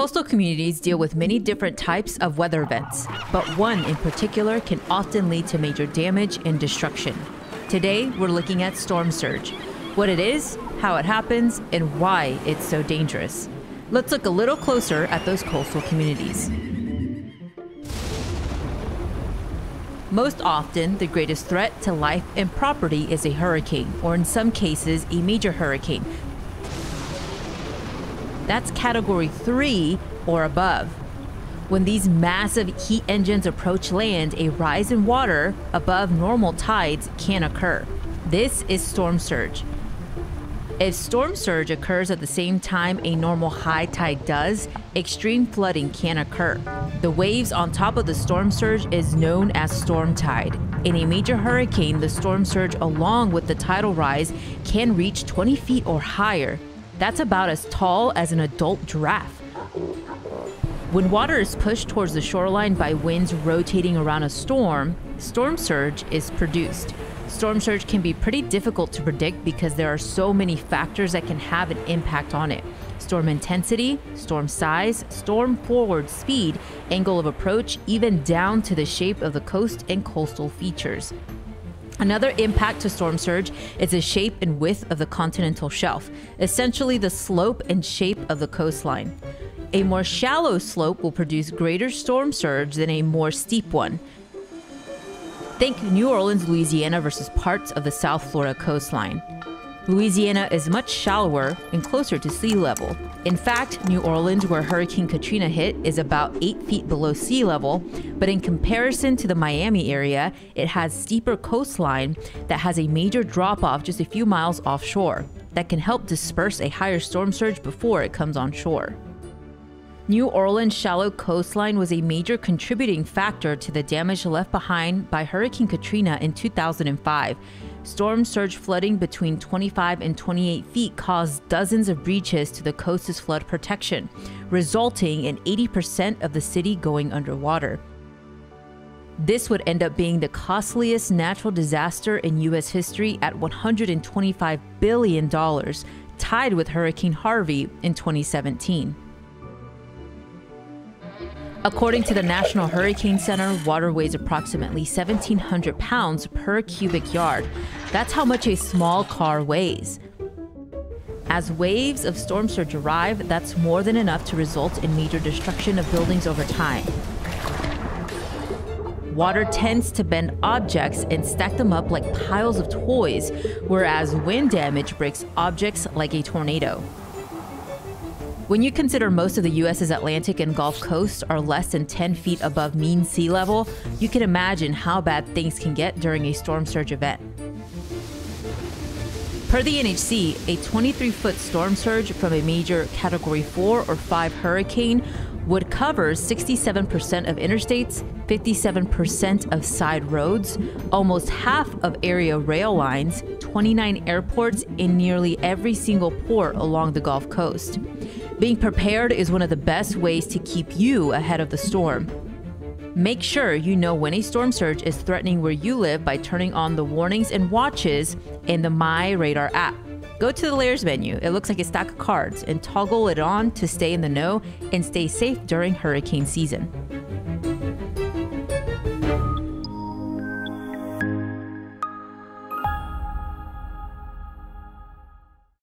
Coastal communities deal with many different types of weather events, but one in particular can often lead to major damage and destruction. Today, we're looking at storm surge what it is, how it happens, and why it's so dangerous. Let's look a little closer at those coastal communities. Most often, the greatest threat to life and property is a hurricane, or in some cases, a major hurricane. That's category 3 or above. When these massive heat engines approach land, a rise in water above normal tides can occur. This is storm surge. If storm surge occurs at the same time a normal high tide does, extreme flooding can occur. The waves on top of the storm surge is known as storm tide. In a major hurricane, the storm surge along with the tidal rise can reach 20 feet or higher. That's about as tall as an adult giraffe. When water is pushed towards the shoreline by winds rotating around a storm, storm surge is produced. Storm surge can be pretty difficult to predict because there are so many factors that can have an impact on it storm intensity, storm size, storm forward speed, angle of approach, even down to the shape of the coast and coastal features. Another impact to storm surge is the shape and width of the continental shelf, essentially the slope and shape of the coastline. A more shallow slope will produce greater storm surge than a more steep one. Think New Orleans, Louisiana versus parts of the South Florida coastline. Louisiana is much shallower and closer to sea level. In fact, New Orleans, where Hurricane Katrina hit, is about 8 feet below sea level, but in comparison to the Miami area, it has steeper coastline that has a major drop off just a few miles offshore that can help disperse a higher storm surge before it comes on shore. New Orleans' shallow coastline was a major contributing factor to the damage left behind by Hurricane Katrina in 2005. Storm surge flooding between 25 and 28 feet caused dozens of breaches to the coast's flood protection, resulting in 80% of the city going underwater. This would end up being the costliest natural disaster in U.S. history at $125 billion, tied with Hurricane Harvey in 2017. According to the National Hurricane Center, water weighs approximately 1,700 pounds per cubic yard. That's how much a small car weighs. As waves of storm surge arrive, that's more than enough to result in major destruction of buildings over time. Water tends to bend objects and stack them up like piles of toys, whereas wind damage breaks objects like a tornado. When you consider most of the US's Atlantic and Gulf coasts are less than 10 feet above mean sea level, you can imagine how bad things can get during a storm surge event. Per the NHC, a 23 foot storm surge from a major Category 4 or 5 hurricane would cover 67% of interstates, 57% of side roads, almost half of area rail lines, 29 airports, and nearly every single port along the Gulf Coast. Being prepared is one of the best ways to keep you ahead of the storm. Make sure you know when a storm surge is threatening where you live by turning on the warnings and watches in the My Radar app. Go to the layers menu, it looks like a stack of cards, and toggle it on to stay in the know and stay safe during hurricane season.